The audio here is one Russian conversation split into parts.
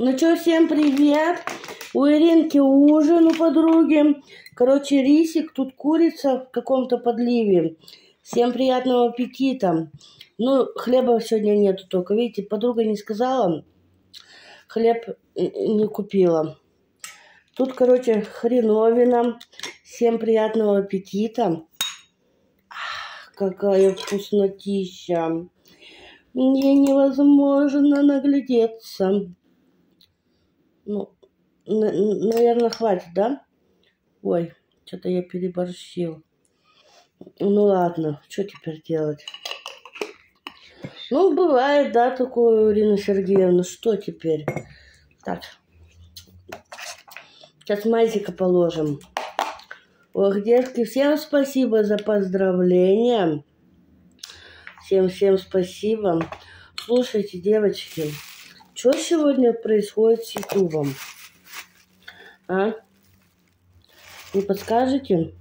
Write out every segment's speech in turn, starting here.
Ну что, всем привет! У Иринки ужин у подруги. Короче, рисик, тут курица в каком-то подливе. Всем приятного аппетита. Ну, хлеба сегодня нету только. Видите, подруга не сказала. Хлеб не купила. Тут, короче, хреновина. Всем приятного аппетита. Какая вкуснотища. Мне невозможно наглядеться. Ну, наверное, хватит, да? Ой, что-то я переборщил. Ну ладно, что теперь делать? Ну, бывает, да, такое, Ирина Сергеевна. Что теперь? Так. Сейчас мазика положим. Ох, детки, всем спасибо за поздравления. Всем-всем спасибо. Слушайте, девочки, что сегодня происходит с Ютубом? А? Не подскажете?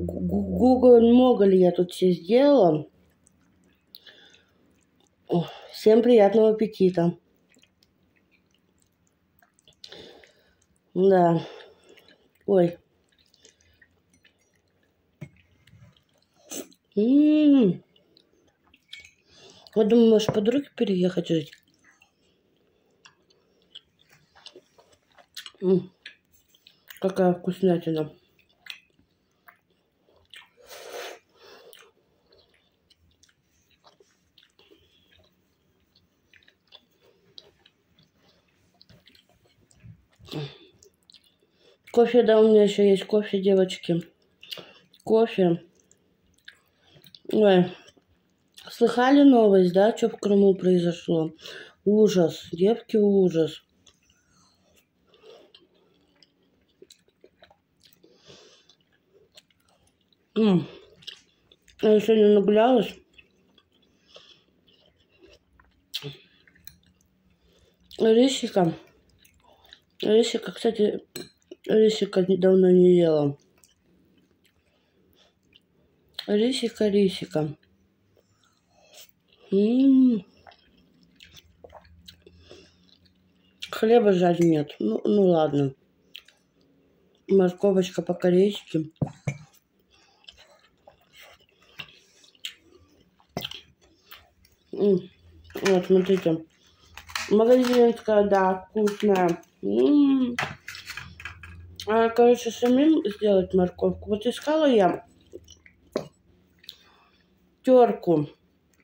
Google, много ли я тут все сделала? Всем приятного аппетита. Да. Ой. М-м-м. Вот думаю, может, подруги переехать жить. Какая вкуснятина. Кофе, да, у меня еще есть кофе, девочки. Кофе. Ой, слыхали новость, да, что в Крыму произошло? Ужас, девки, ужас. Я сегодня нагулялась. Рисика. Рисика, кстати, рисика давно не ела. Рисика, рисика. М -м -м. Хлеба жаль нет. Ну, ну ладно. Морковочка по-корейски. Вот, смотрите. Магазинская, да, вкусная. М -м -м. А, короче, самим сделать морковку. Вот искала я терку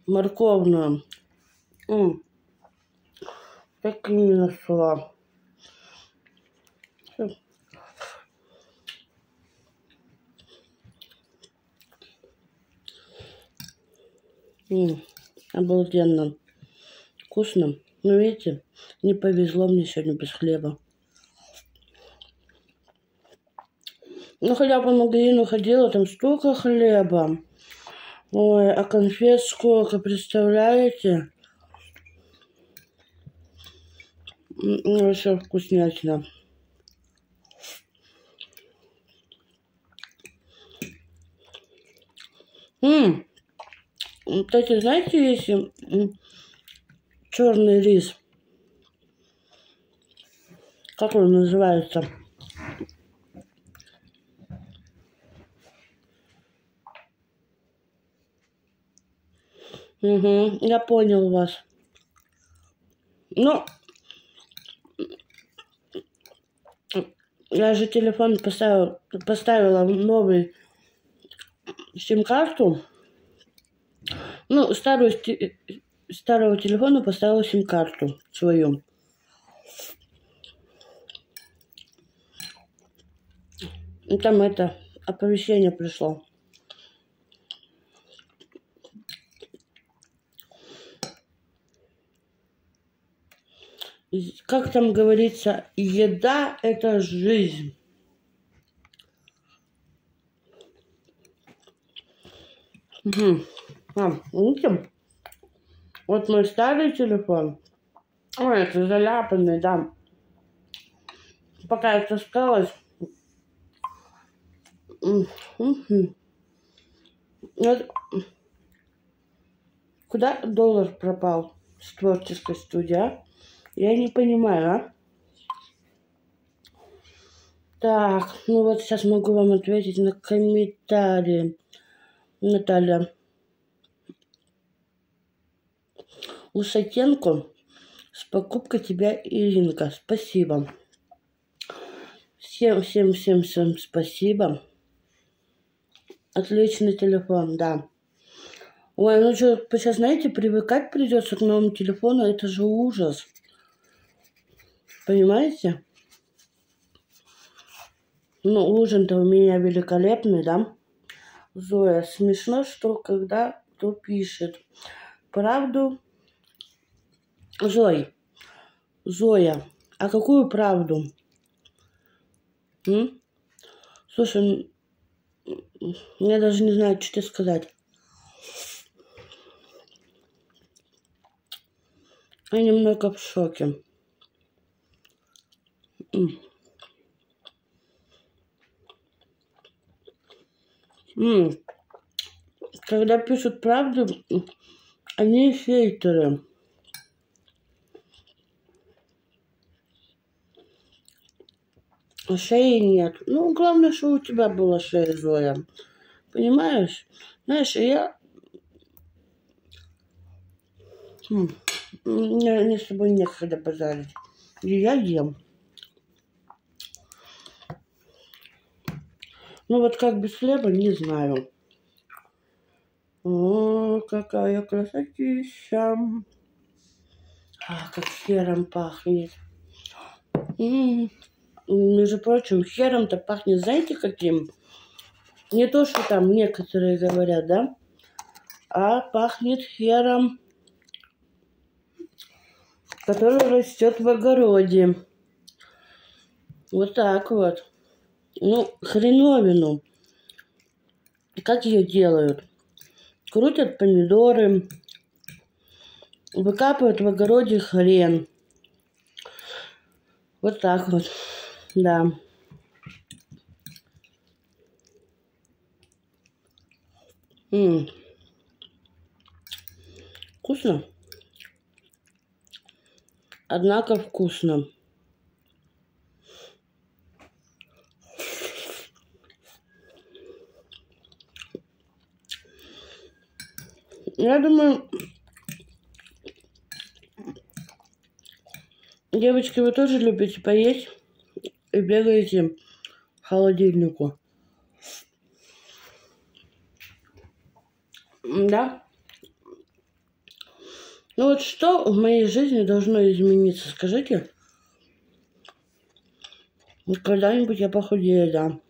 морковную. М -м. Так и не нашла. М Обалденно. Вкусно. Но видите, не повезло мне сегодня без хлеба. Ну, хотя по магазину ходила, там столько хлеба. Ой, а конфет сколько, представляете? Вообще вкуснятина. Ммм. Кстати, знаете, если черный рис, как он называется? Угу, я понял вас. Ну, я же телефон поставил, поставила новый сим-карту. Ну, старую, старого телефона поставила сим-карту свою. И там это оповещение пришло. Как там говорится, еда – это жизнь. Угу. А, видите? Вот мой старый телефон. Ой, это заляпанный, да. Пока я таскалась. Куда доллар пропал с творческой студии, а? Я не понимаю, а? Так, ну вот сейчас могу вам ответить на комментарии. Наталья. Усатенко, с покупкой тебя Иринка. Спасибо. Всем, всем, всем, всем спасибо. Отличный телефон, да. Ой, ну что, сейчас, знаете, привыкать придется к новому телефону, это же ужас. Понимаете? Ну, ужин-то у меня великолепный, да? Зоя, смешно, что когда кто пишет правду. Зой, Зоя, а какую правду? М? Слушай, я даже не знаю, что тебе сказать. Я немного в шоке. М. М. Когда пишут правду, они хейтеры. Шеи нет. Ну, главное, что у тебя была шея, Зоя. Понимаешь? Знаешь, я... Мне, мне с тобой некогда базарить. И я ем. Ну вот как без хлеба, не знаю. О, какая красотища. А, как серым пахнет. М -м -м. Между прочим, хером-то пахнет, знаете, каким? Не то, что там некоторые говорят, да? А пахнет хером, который растет в огороде. Вот так вот. Ну, хреновину. Как ее делают? Крутят помидоры, выкапывают в огороде хрен. Вот так вот. Да. М Вкусно. Однако вкусно. Я думаю, девочки, вы тоже любите поесть? И бегаете к холодильнику. Да? Ну вот что в моей жизни должно измениться, скажите? Когда-нибудь я похудею, да.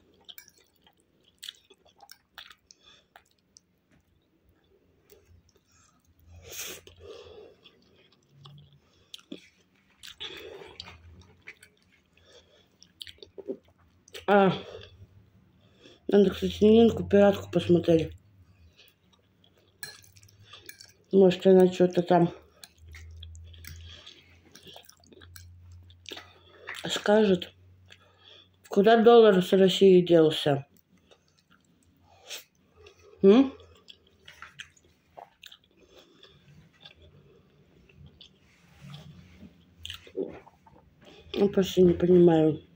А, надо, кстати, Нинку пиратку посмотреть. Может, она что-то там скажет. Куда доллар с России делся? М? Я почти не понимаю.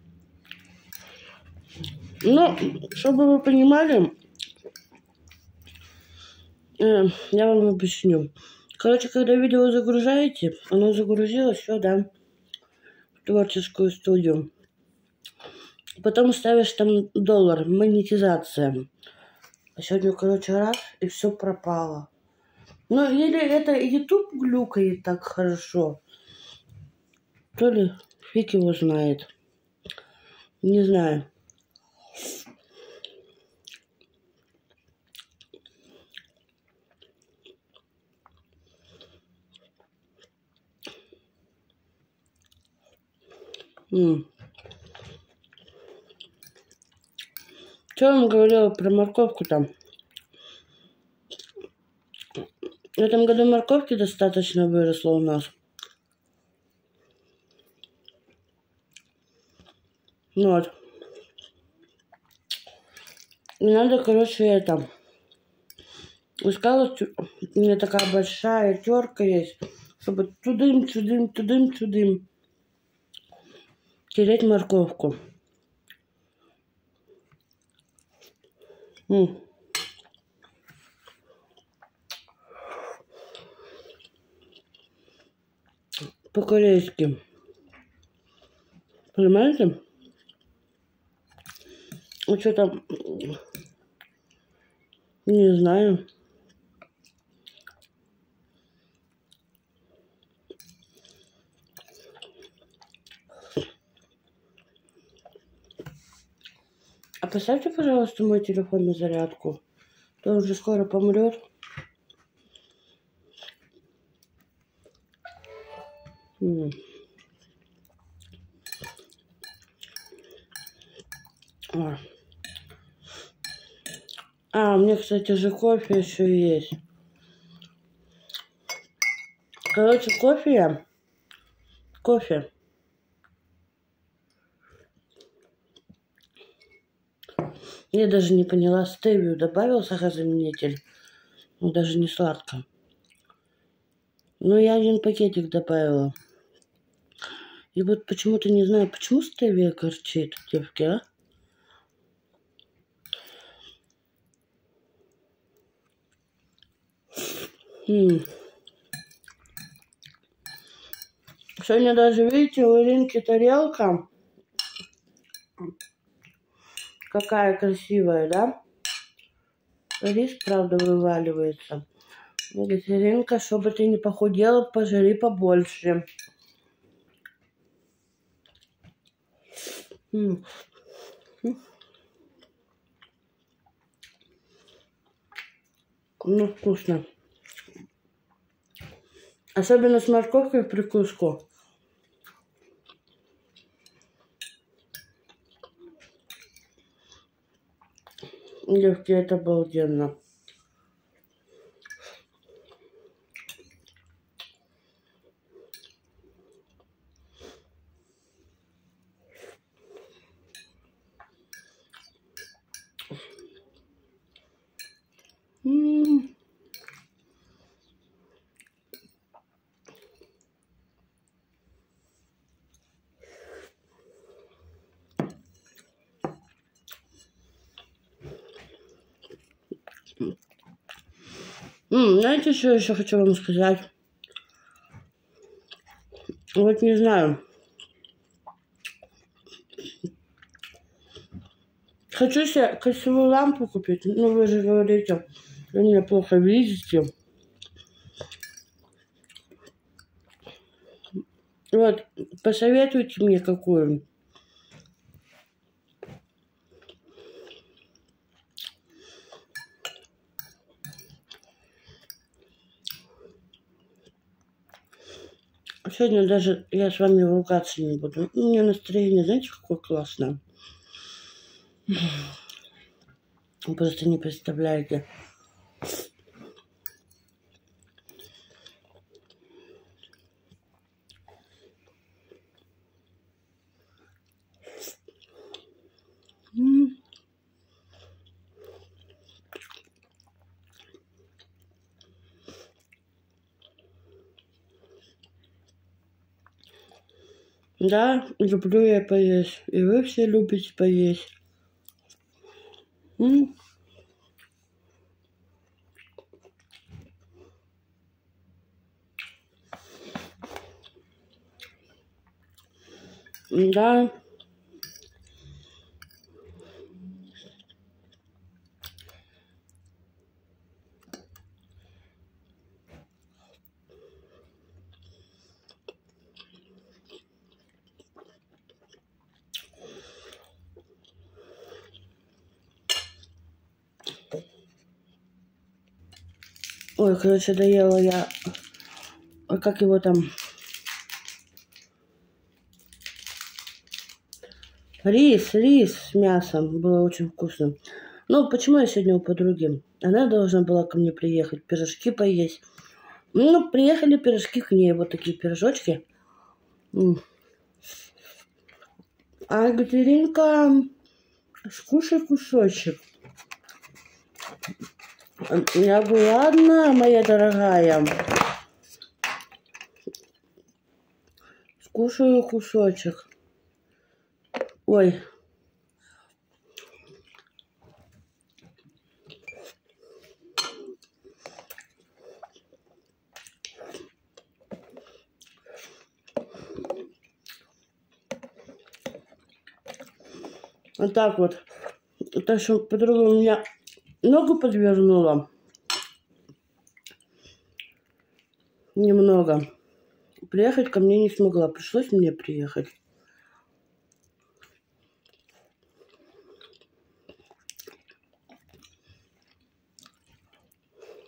Ну, чтобы вы понимали, э, я вам объясню. Короче, когда видео загружаете, оно загрузилось сюда, в творческую студию. Потом ставишь там доллар, монетизация. А сегодня, короче, раз, и все пропало. Ну, или это YouTube глюкает так хорошо, то ли фиг его знает. Не знаю. М. Что я вам говорила про морковку там? В этом году морковки достаточно выросло у нас. Вот. И надо, короче, это... Искала, у меня такая большая терка есть, чтобы тудым, тудым, тудым, тудым Тереть морковку. М. По-корейски. Понимаете? Ну, что там Не знаю. Поставьте, пожалуйста, мой телефон на зарядку. То он уже скоро помрет. А. а, у меня, кстати, же кофе еще есть. Короче, кофе. Кофе. Я даже не поняла, стевию добавил сахарозаменитель. Ну, даже не сладко. Ну, я один пакетик добавила. И вот почему-то не знаю, почему стевия корчит, девки, а? Хм. Сегодня даже, видите, у Иринки тарелка Какая красивая, да? Рис, правда, вываливается. Иринка, чтобы ты не похудела, пожари побольше. Ну, вкусно. Особенно с морковкой в прикуску. Девки, это обалденно. М-м-м. Знаете, что еще хочу вам сказать? Вот не знаю. Хочу себе красивую лампу купить. Ну, вы же говорите, вы меня плохо видите. Вот, посоветуйте мне какую. Сегодня даже я с вами ругаться не буду. У меня настроение, знаете, какое классное. Вы просто не представляете. Да, люблю я поесть. И вы все любите поесть. М? Да. Ой, короче, доела я... Как его там... Рис, рис с мясом. Было очень вкусно. Ну, почему я сегодня у подруги? Она должна была ко мне приехать, пирожки поесть. Ну, приехали пирожки к ней, вот такие пирожочки. А Екатеринка, скушай кусочек. Я была одна, моя дорогая. Скушаю кусочек. Ой. Вот так вот. Это что по-другому у меня ногу подвернула. Немного. Приехать ко мне не смогла. Пришлось мне приехать.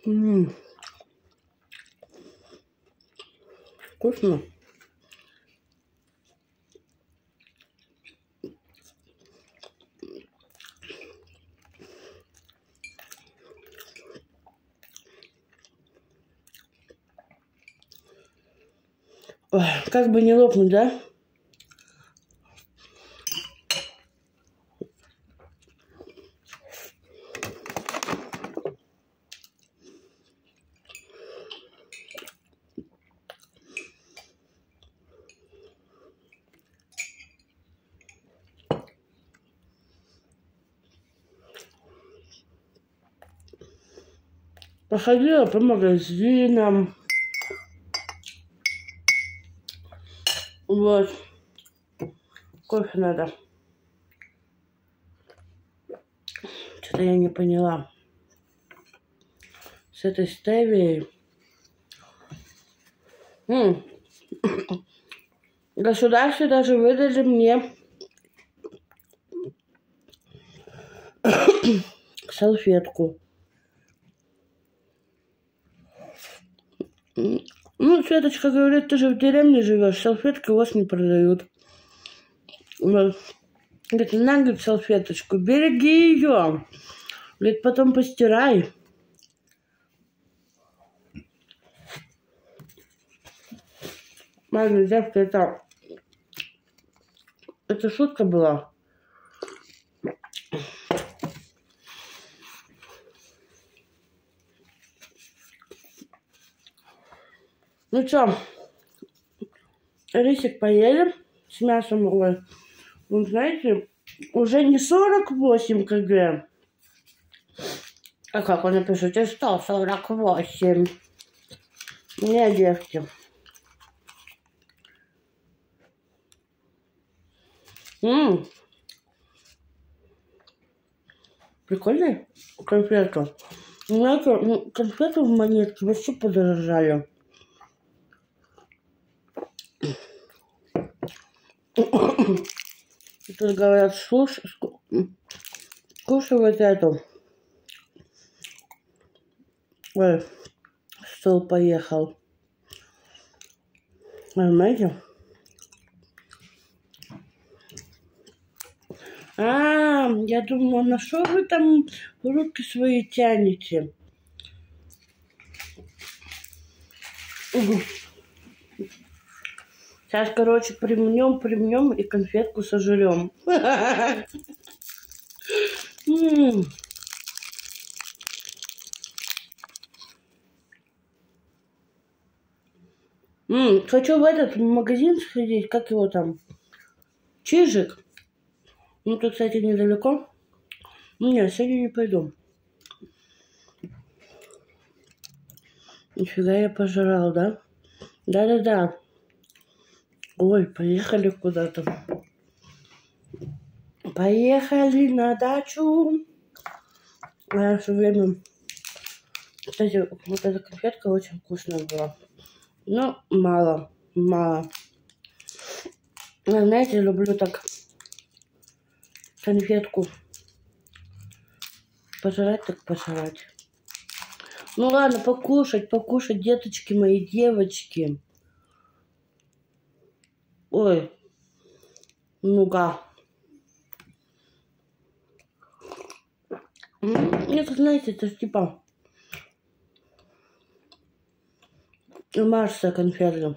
М -м -м. Вкусно. Ой, как бы не лопнуть, да? Походила по магазинам. Вот. Кофе надо. Что-то я не поняла. С этой стевией. Государство даже выдали мне салфетку. Ну, Светочка говорит, ты же в деревне живешь, салфетки у вас не продают. Вот. Говорит, на, говорит, салфеточку, береги ее. Говорит, потом постирай. Ладно, девка, это... Это шутка была. Ну что, рисик поели с мясом ой. Вы знаете, уже не 48 кг. А как вы напишите, что 48? Не, девки. Ммм. Прикольная конфетка. Знаете, конфеты в монетке вообще подорожали. Тут говорят, слушай, кушай вот эту. Ой, стол поехал. Понимаете? А, я думала, на что вы там руки свои тянете? Угу. Сейчас, короче, примнем, примнем и конфетку сожрем. Хочу в этот магазин сходить, как его там? Чижик. Ну, тут, кстати, недалеко. Нет, сегодня не пойду. Нифига я пожрал, да? Да-да-да. Ой, поехали куда-то. Поехали на дачу. А я все время... Кстати, вот эта конфетка очень вкусная была. Но мало, мало. Я, знаете, люблю так конфетку пожрать, так пожрать. Ну ладно, покушать, покушать, деточки мои, девочки. Ой, нуга. Это, знаете, это типа Марса конфетка.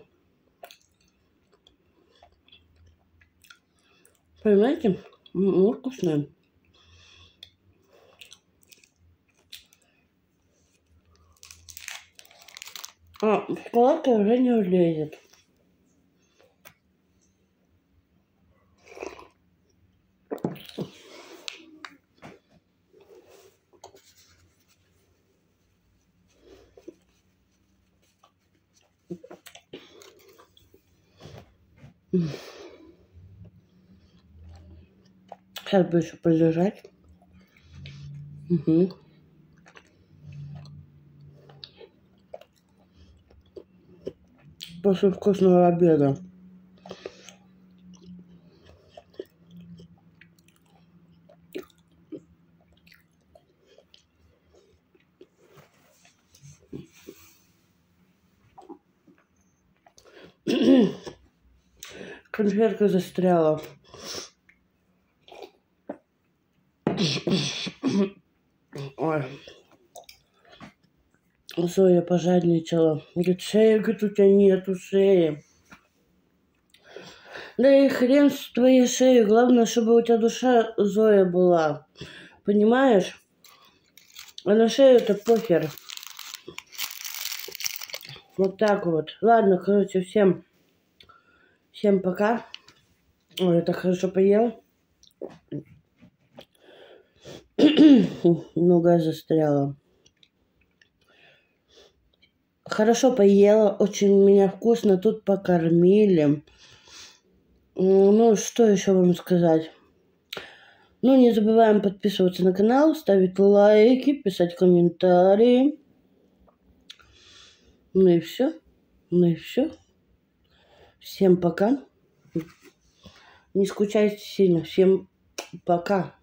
Понимаете? Ну, вкусная. А, шоколадка уже не влезет. Сейчас бы еще полежать. Угу. После вкусного обеда. Mm-hmm. Конфетка застряла. Ой. Зоя пожадничала. Говорит, шеи, говорит, у тебя нету шеи. Да и хрен с твоей шеей. Главное, чтобы у тебя душа Зоя была. Понимаешь? А на шею-то похер. Вот так вот. Ладно, короче, всем, всем пока. Ой, я так хорошо поел. Нога застряла. Хорошо поела, очень меня вкусно тут покормили. Ну, что еще вам сказать? Ну, не забываем подписываться на канал, ставить лайки, писать комментарии. Ну и все. Ну и все. Всем пока. Не скучайте сильно. Всем пока.